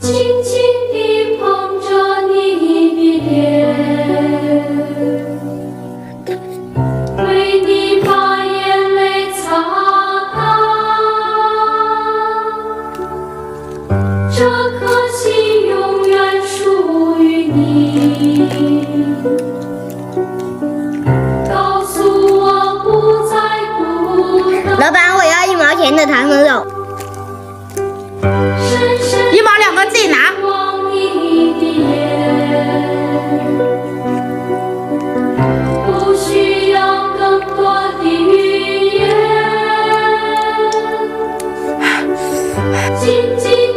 轻轻地捧着你的脸，为你把眼泪擦干。这颗心永远属于你。告诉我不再孤单。老板，我要一毛钱的糖葫芦。多的语言，静静。